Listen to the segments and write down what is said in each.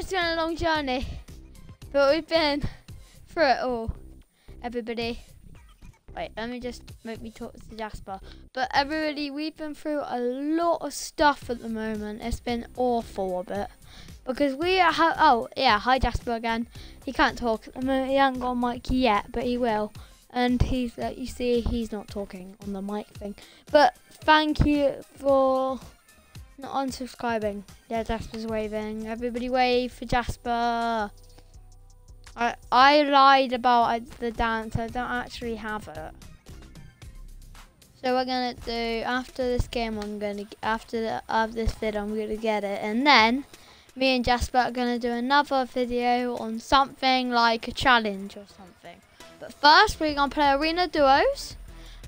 it's been a long journey, but we've been through it all. Everybody. Wait, let me just make me talk to Jasper. But everybody, we've been through a lot of stuff at the moment. It's been awful a bit. Because we are, oh yeah, hi Jasper again. He can't talk at the moment, he hasn't got a mic yet, but he will. And he's, uh, you see, he's not talking on the mic thing. But thank you for not unsubscribing. Yeah, Jasper's waving. Everybody wave for Jasper. I I lied about uh, the dance. I don't actually have it. So we're gonna do after this game. I'm gonna after the, of this video. I'm gonna get it, and then me and Jasper are gonna do another video on something like a challenge or something. But first, we're gonna play arena duos,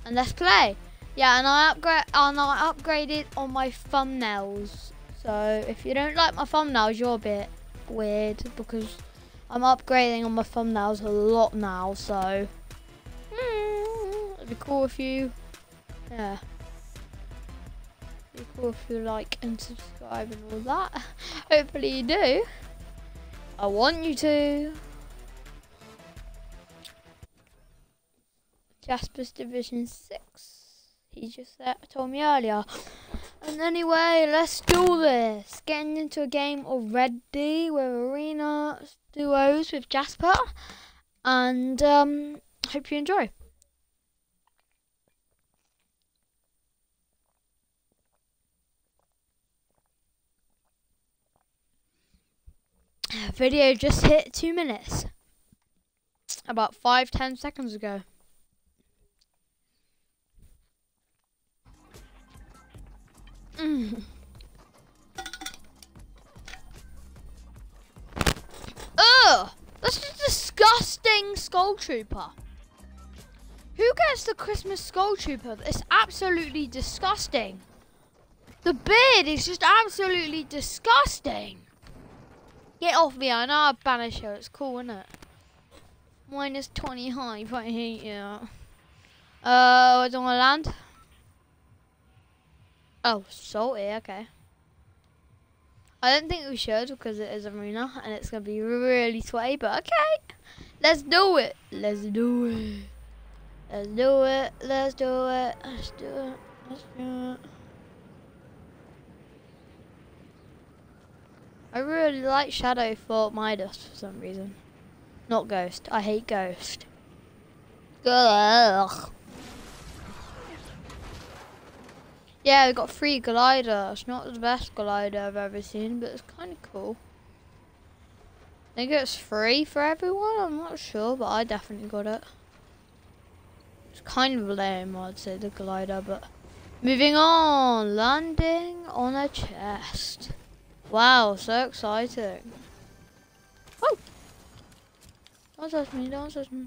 and let's play. Yeah, and I upgrade and I upgraded on my thumbnails. So if you don't like my thumbnails, you're a bit weird because I'm upgrading on my thumbnails a lot now, so mm, it'd be cool if you, yeah, it'd be cool if you like and subscribe and all that. Hopefully you do. I want you to. Jasper's Division 6. He just told me earlier. And anyway, let's do this. Getting into a game already with Arena Duos with Jasper. And um, hope you enjoy. Video just hit two minutes. About five, ten seconds ago. Mm. Ugh! That's a disgusting Skull Trooper. Who gets the Christmas Skull Trooper? It's absolutely disgusting. The beard is just absolutely disgusting. Get off me, I know I banish you. It's cool, isn't it? Minus 20 high, I hate you. Uh, I don't want to land. Oh, salty, eh, okay. I don't think we should because it is arena and it's going to be really sweaty, but okay. Let's do it. Let's do it. Let's do it. Let's do it. Let's do it. Let's do it. I really like Shadow for Midas for some reason. Not Ghost. I hate Ghost. Ugh. Yeah, we got free glider. It's not the best glider I've ever seen, but it's kind of cool. I think it's free for everyone. I'm not sure, but I definitely got it. It's kind of lame, I'd say, the glider, but... Moving on. Landing on a chest. Wow, so exciting. Oh! Don't touch me, don't touch me.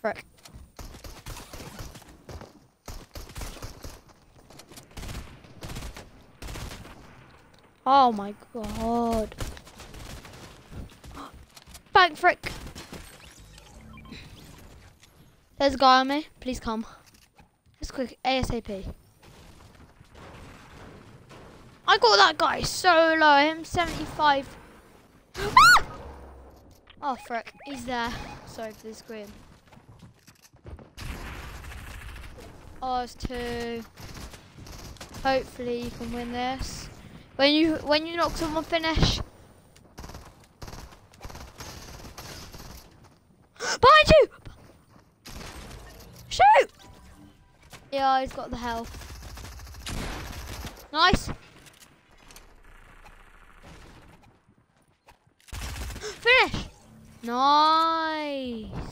Frick. Oh my god. Bank frick. There's a guy on me. Please come. Let's quick. ASAP. I got that guy so low. I'm 75. oh frick. He's there. Sorry for the scream. Oh, it's two. Hopefully you can win this. When you when you knock someone finish. Behind you! Shoot! Yeah, he's got the health. Nice. Finish! Nice.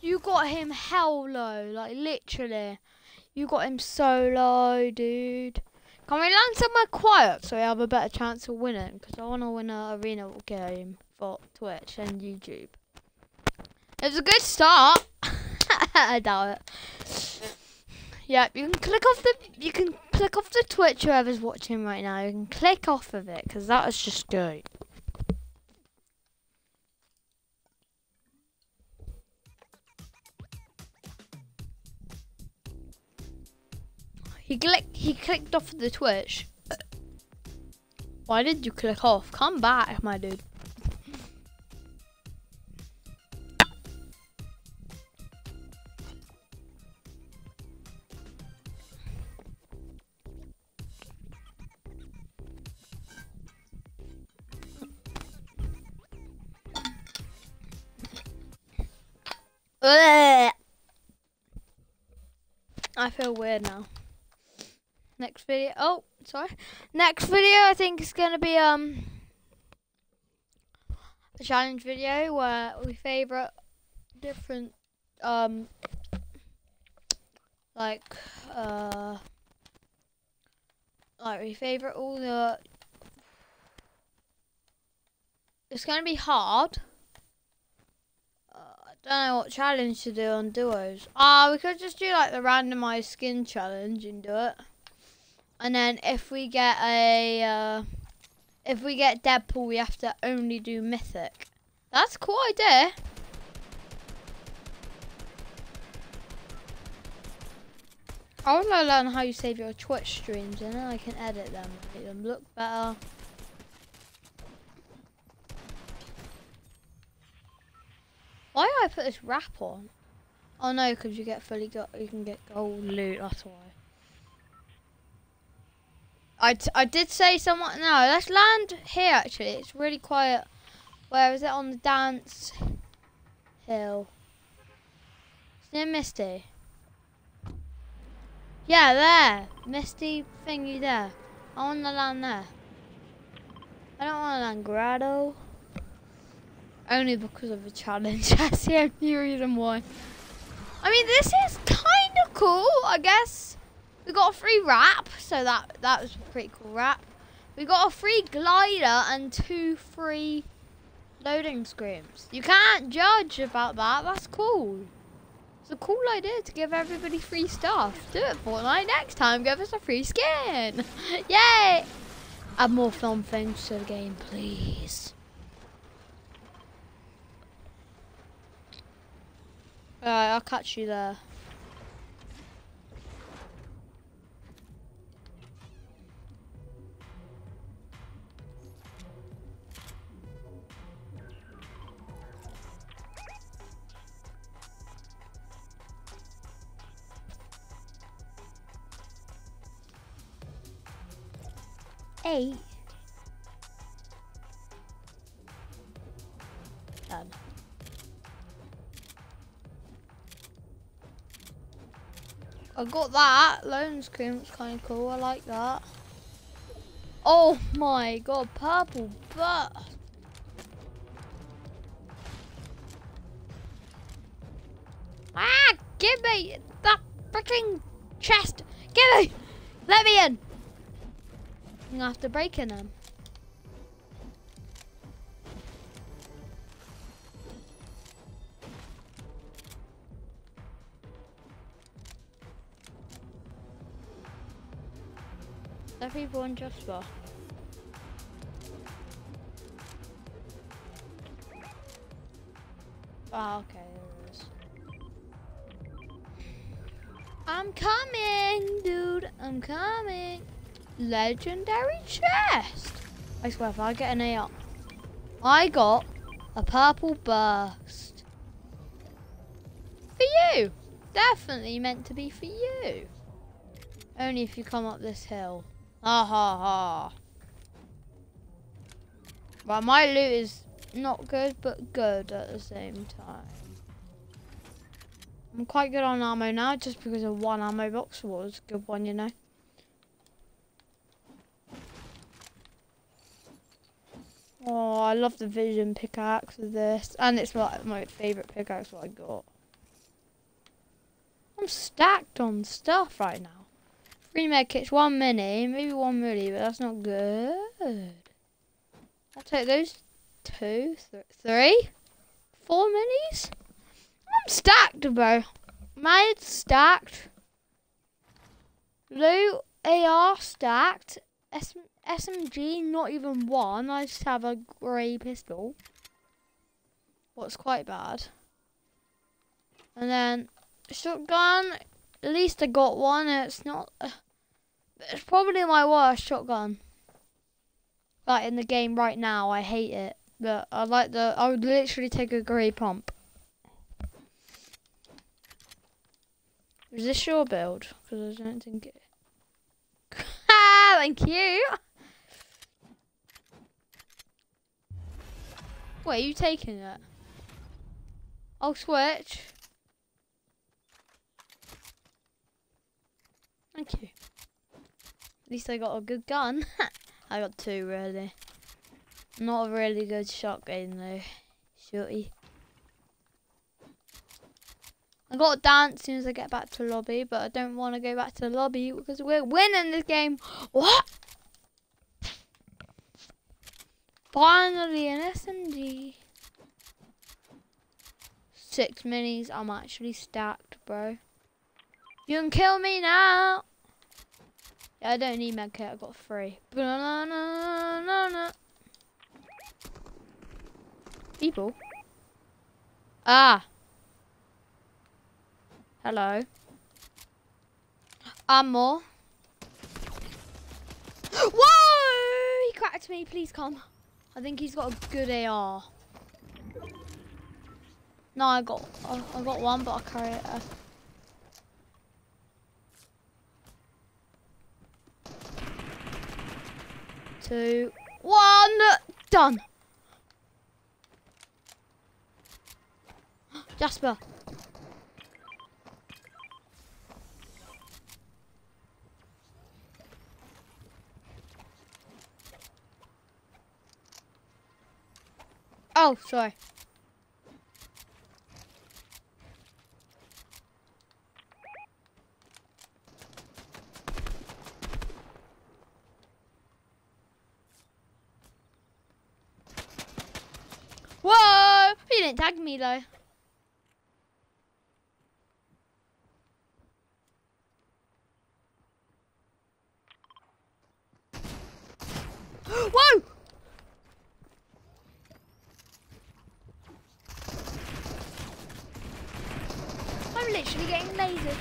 You got him hell low, like literally. You got him so low, dude. Can we land somewhere quiet so we have a better chance of winning? Because I want to win an arena game for Twitch and YouTube. It was a good start. I doubt it. Yep, you can click off the you can click off the Twitch whoever's watching right now. You can click off of it because that is just great. He clicked he clicked off the Twitch. Why did you click off? Come back, my dude. I feel weird now. Next video. Oh, sorry. Next video, I think is gonna be um a challenge video where we favorite different um like uh like we favorite all the. It's gonna be hard. I don't know what challenge to do on duos. Ah, uh, we could just do like the randomized skin challenge and do it. And then if we get a, uh, if we get Deadpool, we have to only do mythic. That's a cool idea. I want to learn how you save your Twitch streams and then I can edit them, make them look better. Why do I put this wrap on? Oh no, because you get fully got you can get gold loot. That's why. I, I did say somewhat. No, let's land here. Actually, it's really quiet. Where is it on the dance hill? It's near Misty. Yeah, there. Misty thingy there. I want to land there. I don't want to land Grotto. Oh. Only because of a challenge. That's the only reason why. I mean, this is kind of cool, I guess. We got a free wrap, so that that was a pretty cool wrap. We got a free glider and two free loading screens. You can't judge about that. That's cool. It's a cool idea to give everybody free stuff. Do it Fortnite next time. Give us a free skin. Yay! Add more film things to the game, please. Alright, I'll catch you there. Got that. Lone Scream's kind of cool. I like that. Oh my god, purple butt. Ah, give me that freaking chest. Give me. Let me in. I'm gonna have to break in them. Everyone just well. Oh, ah, okay, I'm coming, dude. I'm coming. Legendary chest. I swear, if I get an A up, I got a purple burst. For you. Definitely meant to be for you. Only if you come up this hill. Ha ha ha. Well, my loot is not good, but good at the same time. I'm quite good on ammo now, just because of one ammo box was a good one, you know. Oh, I love the vision pickaxe of this. And it's like my favourite pickaxe what I got. I'm stacked on stuff right now. Three med kits, one mini, maybe one mini, but that's not good. I'll take those two, th three, four minis. I'm stacked, bro. My stacked. Loot AR stacked. S SMG, not even one. I just have a grey pistol. What's quite bad. And then shotgun. At least I got one. It's not. Uh, it's probably my worst shotgun. Like in the game right now, I hate it. But I like the. I would literally take a grey pump. Is this your build? Because I don't think it. Thank you. Wait, are you taking it? I'll switch. Thank you. At least I got a good gun. I got two, really. Not a really good shotgun, though. Shorty. I got to dance as soon as I get back to lobby, but I don't want to go back to the lobby because we're winning this game. What? Finally an SMG. Six minis. I'm actually stacked, bro. You can kill me now. Yeah, I don't need medkit. I got three. People. Ah. Hello. Ammo. Whoa! He cracked me. Please come. I think he's got a good AR. No, I got I, I got one, but I carry it. Uh, two, one, done. Jasper. Oh, sorry. Whoa! He didn't tag me though. Whoa! I'm literally getting lasered.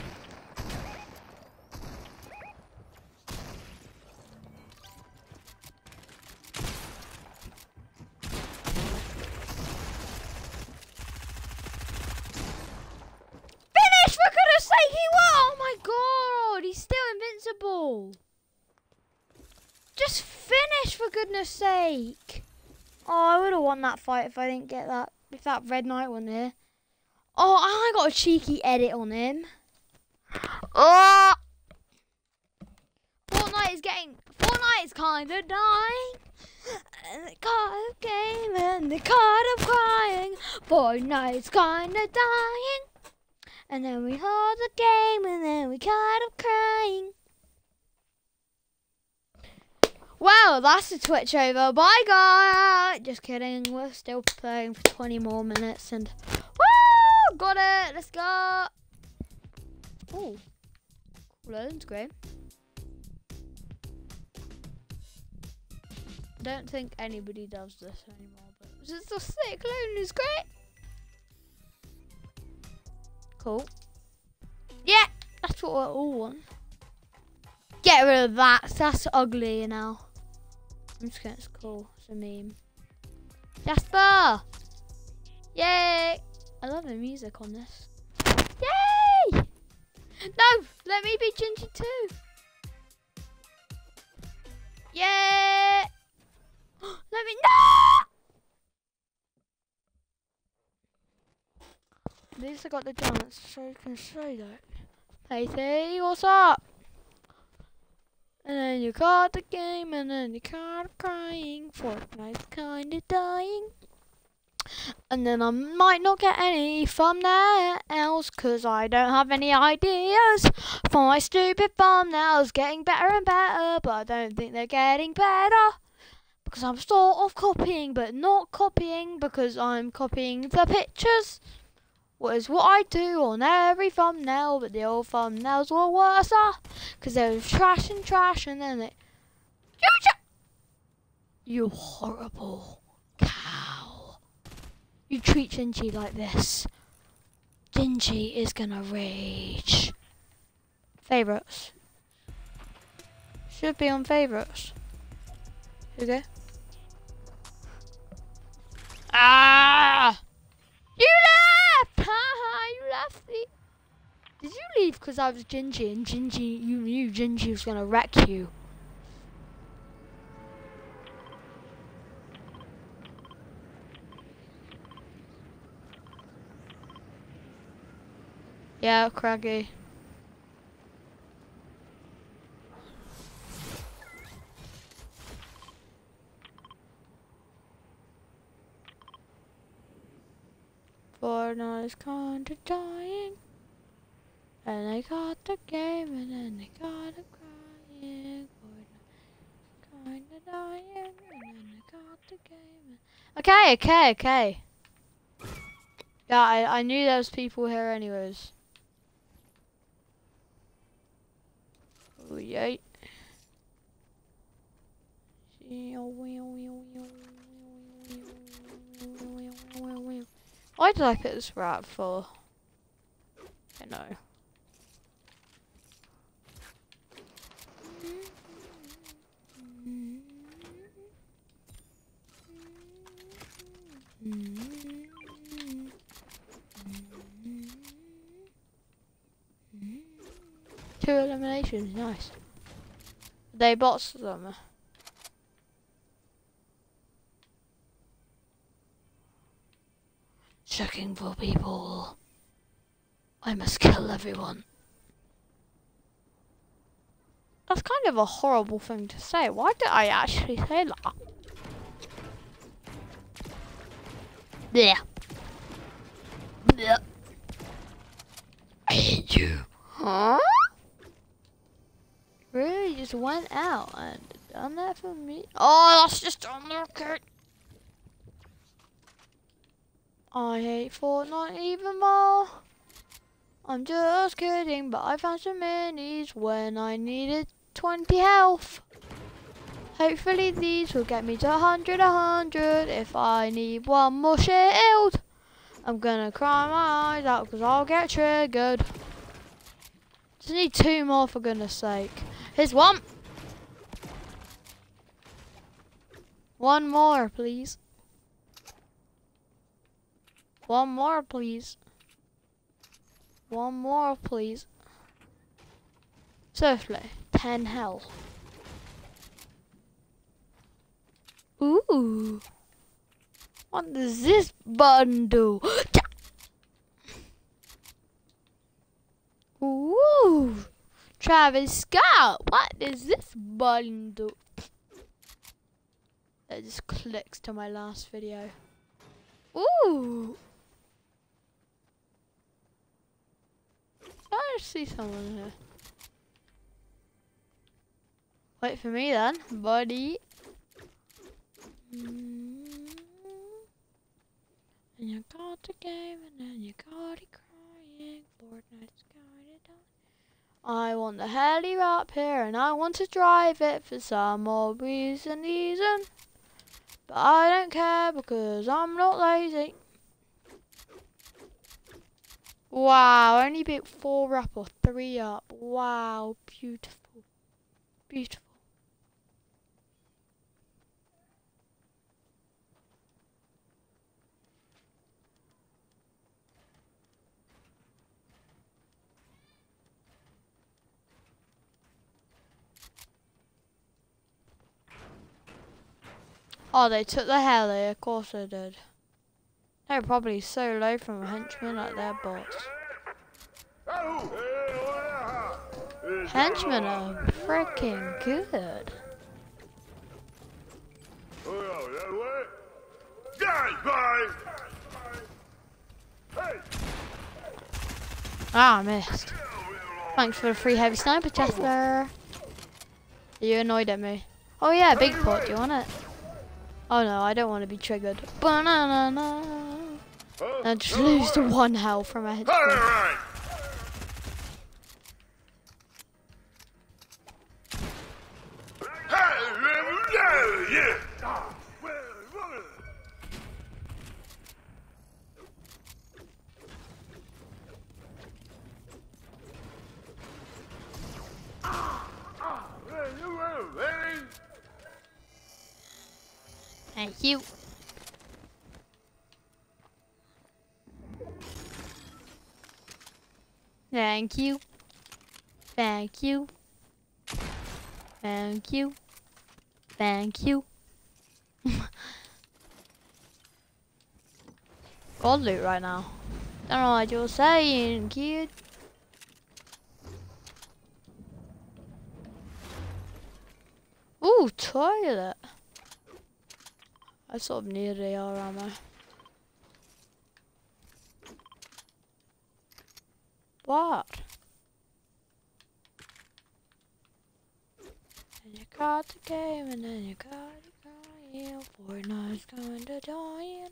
Finish for goodness sake, he won! Oh my god, he's still invincible. Just finish for goodness sake. Oh, I would have won that fight if I didn't get that, if that red knight won here. Oh, I got a cheeky edit on him. Oh! Fortnite is getting, Fortnite is kind of dying. And the card of game and the card of crying. Fortnite's kind of dying. And then we hold the game and then we kind of crying. Well, that's the Twitch over. Bye, guys. Just kidding. We're still playing for 20 more minutes and woo! Got it. Let's go. Oh, loans great. Don't think anybody does this anymore, but is a sick loan is great. Cool. Yeah, that's what we're all want. Get rid of that. That's ugly you know. I'm just kidding. It's cool. It's a meme. Jasper! Yay! I love the music on this. Yay! No! Let me be Ginger too. Yay! Let me. No! At least I got the donuts so you can say that. Hey, hey, what's up? And then you got the game, and then you got crying. Fortnite's kinda dying. And then I might not get any thumbnails, cause I don't have any ideas for my stupid thumbnails. Getting better and better, but I don't think they're getting better. Because I'm sort of copying, but not copying, because I'm copying the pictures was what I do on every thumbnail, but the old thumbnails were worse, because there was trash and trash, and then it. You horrible cow. You treat Gingy like this. Gingy is gonna rage. Favorites. Should be on favorites. Okay. Ah! You left! You left me. Did you leave because I was Gingy and Gingy, you knew Gingy was gonna wreck you? Yeah, Craggy. Fortnite's kinda dying. And I got the game and then I got it crying. Fortnite's kinda dying and then I got the game. Okay, okay, okay. Yeah, I, I knew there was people here anyways. Oh, yay. Why did I pick this route for? I know. Two eliminations, nice. They bots them. Checking for people. I must kill everyone. That's kind of a horrible thing to say. Why did I actually say that? Yeah. Yeah. I hate you. Huh? Really just went out and done that for me? Oh, that's just on the record. I hate Fortnite even more. I'm just kidding, but I found some minis when I needed 20 health. Hopefully these will get me to 100, 100. If I need one more shield, I'm gonna cry my eyes out because I'll get triggered. Just need two more for goodness sake. Here's one. One more, please. One more, please. One more, please. Seriously, 10 health. Ooh. What does this button do? Ooh. Travis Scott, what does this button do? That just clicks to my last video. Ooh. I see someone here. Wait for me then, buddy. Mm. And you got the game and then you got it crying. Fortnite's got it done. I want the heli up here and I want to drive it for some more reason reason. But I don't care because I'm not lazy. Wow, only beat four up or three up. Wow, beautiful. Beautiful. Oh, they took the heli, of course they did. They're probably so low from a henchman like their bots. Henchmen are freaking good. Ah, I missed. Thanks for the free heavy sniper, Chester. Are you annoyed at me? Oh yeah, big pot, do you want it? Oh no, I don't want to be triggered. Banana. I just lose the one health from a head. Thank you. Thank you. Thank you. Thank you. Thank you. God loot right now. Don't know what you're saying, kid. Ooh, toilet. I sort of need AR ammo. What? And you got the game and then you got it going. Fortnite's going to join.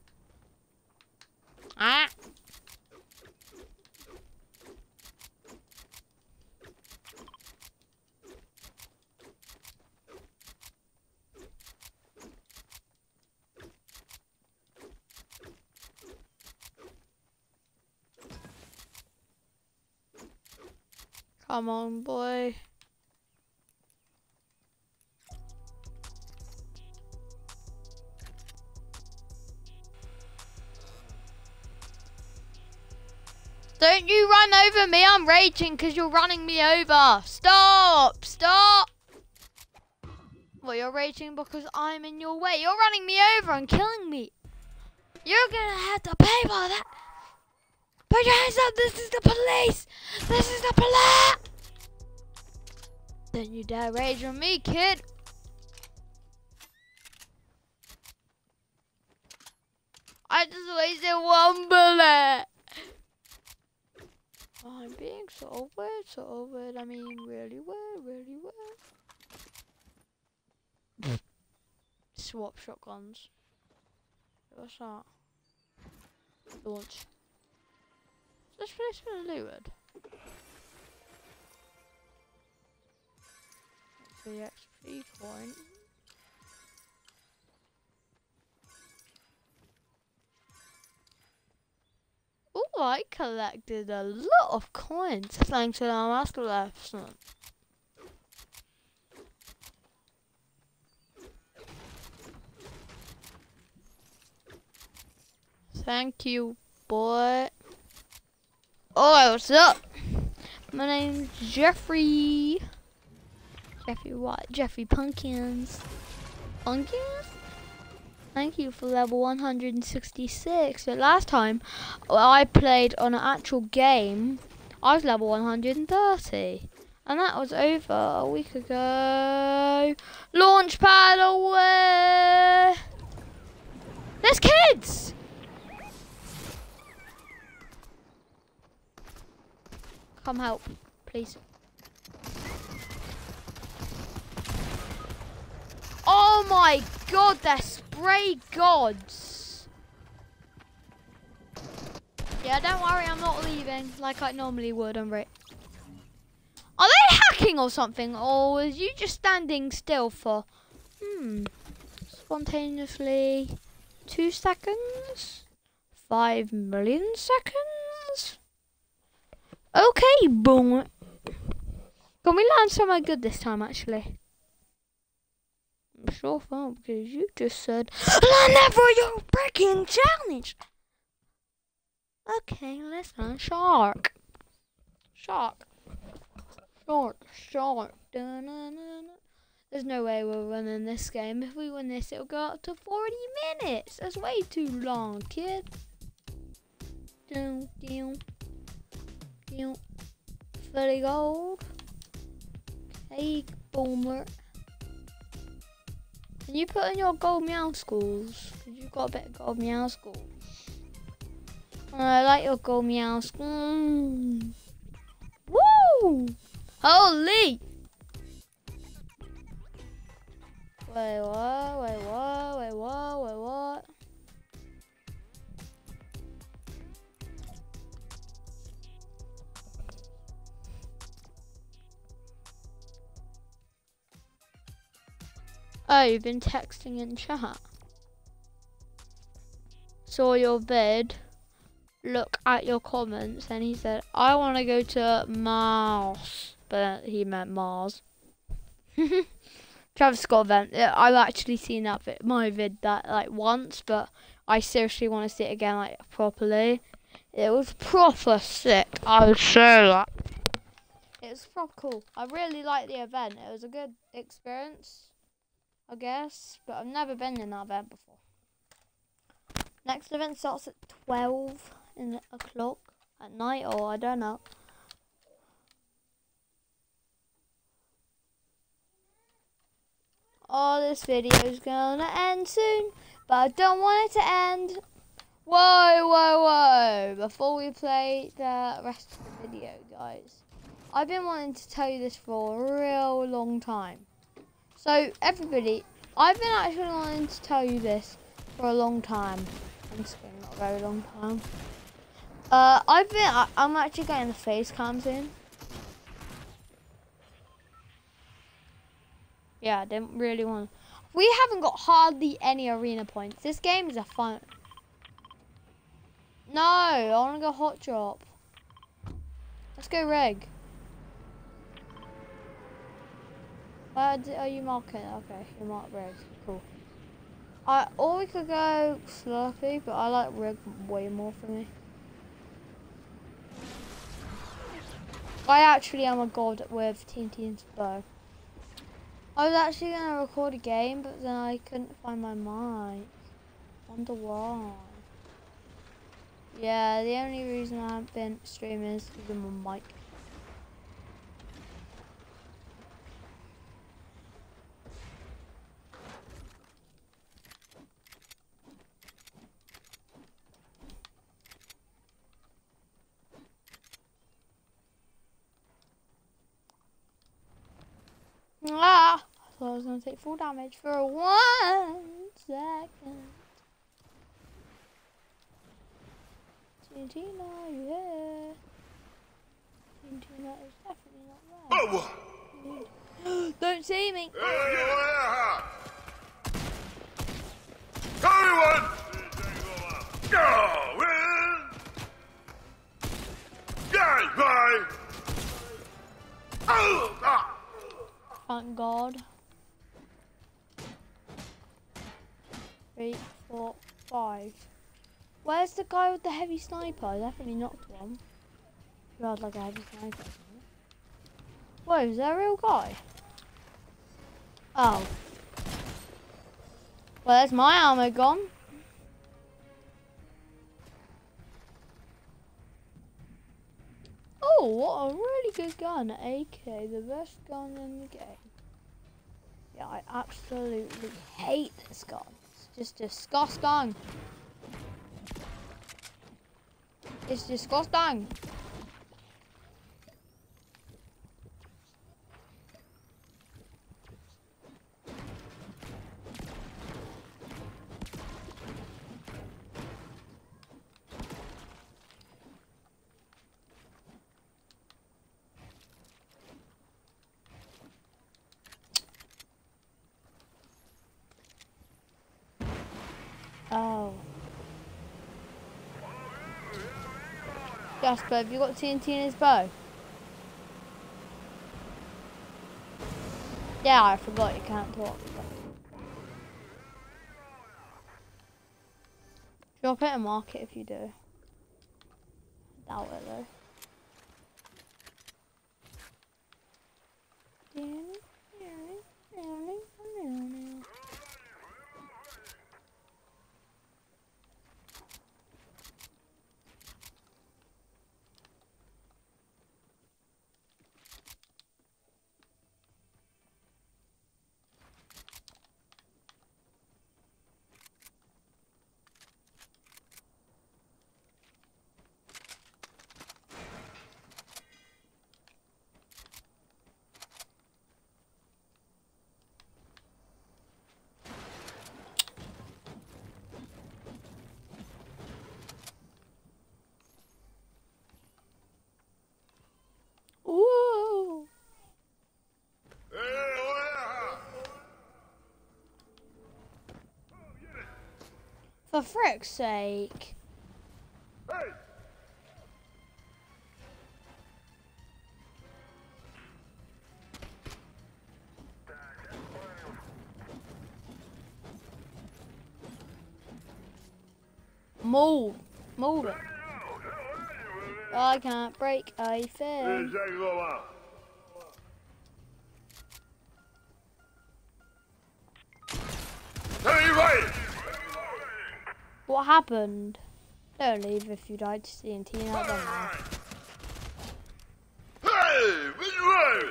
Ah! Come on, boy. Don't you run over me. I'm raging because you're running me over. Stop. Stop. Well, you're raging because I'm in your way. You're running me over and killing me. You're going to have to pay for that. Put your hands up. This is the police. This is the police. Then you die rage on me, kid. I just wasted one bullet. Oh, I'm being so weird, so weird. I mean, really weird, really weird. Swap shotguns. What's that? Launch. Is this place been looted? The XP point. Oh, I collected a lot of coins thanks to the master lesson. Thank you, boy. Oh, what's up? My name's Jeffrey. Jeffrey what? Jeffrey Pumpkins. Pumpkins? Thank you for level 166. The last time I played on an actual game, I was level 130. And that was over a week ago. Launch pad away! There's kids! Come help, please. Oh my god, they're spray gods. Yeah, don't worry, I'm not leaving like I normally would, I'm. Are they hacking or something? Or was you just standing still for, hmm, spontaneously two seconds? Five million seconds? Okay, boom. Can we land somewhere good this time, actually? So fun because you just said learn for your breaking challenge. Okay, listen, shark, shark, shark, shark. -na. There's no way we're winning this game. If we win this, it'll go up to 40 minutes. That's way too long, kid. Down, down, down. Fully gold. Cake boomer. Can you put in your gold Meowscles? You've got a bit of gold Meowscles. Oh, I like your gold Meowscles. Woo! Holy! Wait, what? Wait, what? Wait, what? Wait, what? Oh, you've been texting in chat. Saw your vid. Look at your comments, and he said, "I want to go to Mars," but he meant Mars. Travis Scott event. I've actually seen that vid, my vid that like once, but I seriously want to see it again like properly. It was proper sick. I would say that. It was proper cool. I really liked the event. It was a good experience, I guess. But I've never been in that event before. Next event starts at 12 in o'clock at night, or I don't know. Oh, this video is gonna end soon, but I don't want it to end. Whoa, whoa, whoa! Before we play the rest of the video, guys, I've been wanting to tell you this for a real long time. So, everybody, I've been actually wanting to tell you this for a long time. I'm just kidding, not a very long time. Uh, I've been, I, I'm actually getting the face cam soon. Yeah, I didn't really want. We haven't got hardly any arena points. This game is a fun. No, I want to go hot drop. Let's go rig. Uh, Where are you marking? Okay, you mark rig. Cool. I or we could go Slurpy, but I like red way more for me. I actually am a god with TNT and bow. I was actually to record a game, but then I couldn't find my mic. Wonder why. Yeah, the only reason I haven't been streaming is because of my mic. Ah! I thought I was going to take full damage for one second. TNTina, you here? TNTina is definitely not there. Oh. Don't see me! Everyone! Go Guys, bye! Oh, ah! Thank God. Three, four, five. Where's the guy with the heavy sniper? I definitely knocked one. Who had like a heavy sniper. Whoa, is that a real guy? Oh. Well, there's my armor gone. What a really good gun. AK, the best gun in the game. Yeah, I absolutely hate this gun. It's just disgusting. It's disgusting. Oh. Jasper, have you got TNT in his bow? Yeah, I forgot you can't talk. Drop it and mark it if you do. Frick's sake. Hey! Move. Move it. I can't break a thing. What happened? Don't leave if you died to TNT. Not done. Hey, which way?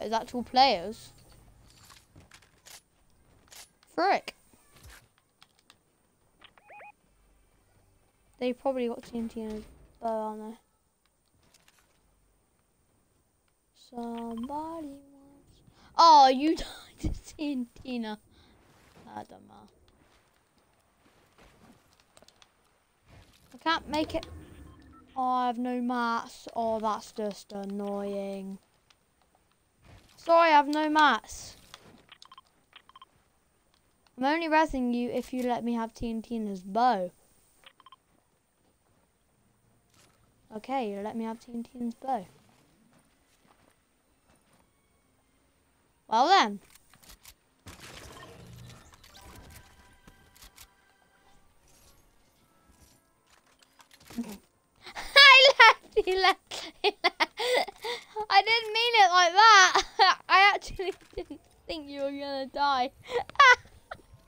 It's actual players. Frick. They probably got TNTina's bow, aren't they? Somebody. Oh, you died to now. I don't know. I can't make it. Oh, I have no mats. Oh, that's just annoying. Sorry, I have no mats. I'm only resing you if you let me have TNTina's bow. Okay, let me have TNTina's bow. Well then. I left, he left, he left. I didn't mean it like that. I actually didn't think you were gonna die.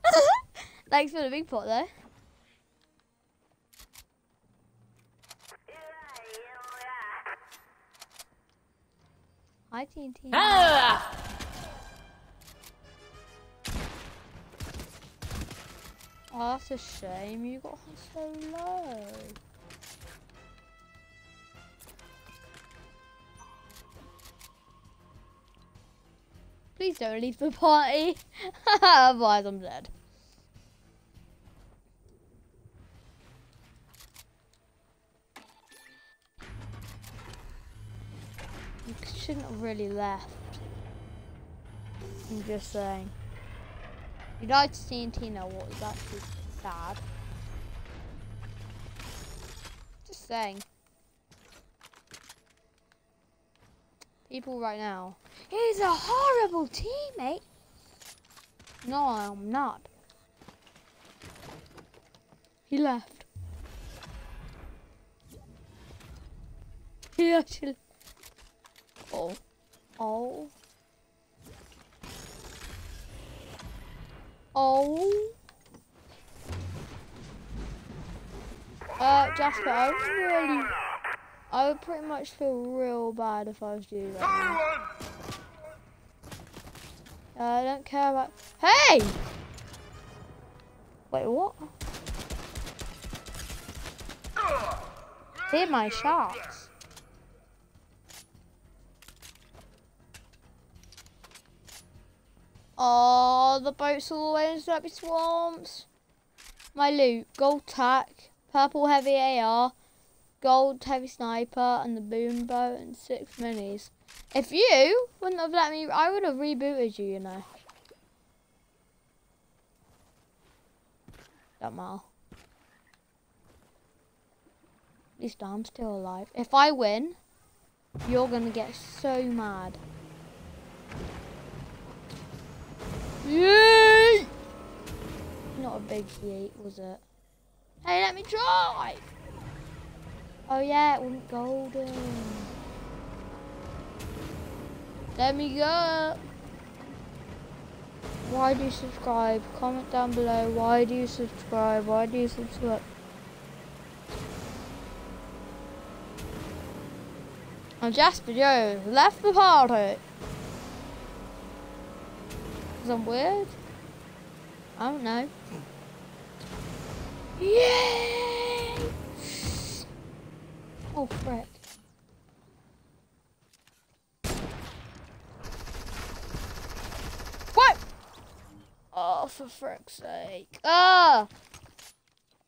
Thanks for the big pot though. Hi TNT. Oh, that's a shame. You got so low. Please don't leave the party. Otherwise, I'm dead. You shouldn't have really left. I'm just saying. You died to now, what is actually sad. Just saying. People right now. He's a horrible teammate. No, I'm not. He left. He actually. Oh. Oh. Oh. Uh, Jasper, I would really. I would pretty much feel real bad if I was you right. Uh, I don't care about. Hey! Wait, what? Hit my shots. Oh, the boat's way in Slurpy Swamps. My loot, gold tack, purple heavy AR, gold heavy sniper, and the boom bow, and six minis. If you wouldn't have let me, I would have rebooted you, you know. Don't matter. At least I'm still alive. If I win, you're gonna get so mad. Not a big yeet, was it? Hey, let me try! Oh yeah, it wasn't golden. Let me go. Why do you subscribe? Comment down below. Why do you subscribe? Why do you subscribe? I'm Jasper Joe left the party. Cause I'm weird. I don't know. Yay! Oh frick. What? Oh, for frick's sake. Ah!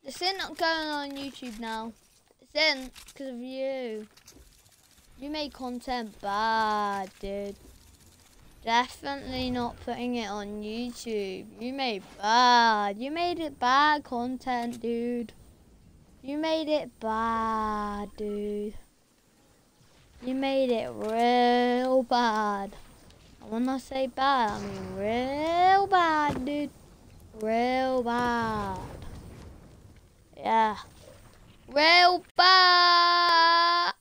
This is not going on YouTube now. It's in because of you. You made content bad, dude. Definitely not putting it on YouTube. You made bad. You made it bad content, dude. You made it bad, dude. You made it real bad. I when I say bad, I mean real bad, dude. Real bad. Yeah. Real bad.